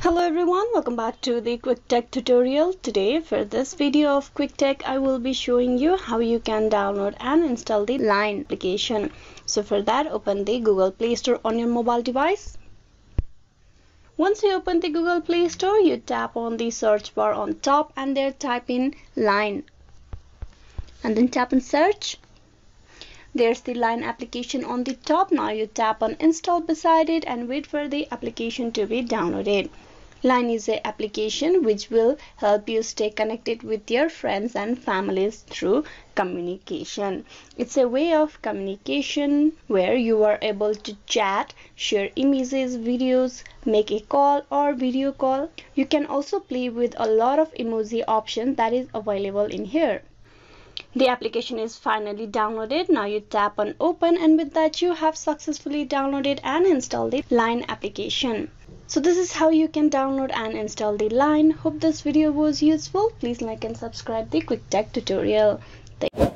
Hello everyone, welcome back to the QuickTech tutorial. Today for this video of QuickTech, I will be showing you how you can download and install the Line application. So for that, open the Google Play Store on your mobile device. Once you open the Google Play Store, you tap on the search bar on top and there type in Line. And then tap on search there's the line application on the top. Now you tap on install beside it and wait for the application to be downloaded. Line is a application which will help you stay connected with your friends and families through communication. It's a way of communication where you are able to chat share images videos make a call or video call. You can also play with a lot of emoji options that is available in here the application is finally downloaded. Now you tap on open and with that you have successfully downloaded and installed the Line application. So this is how you can download and install the Line. Hope this video was useful. Please like and subscribe the Quick Tech tutorial. Thank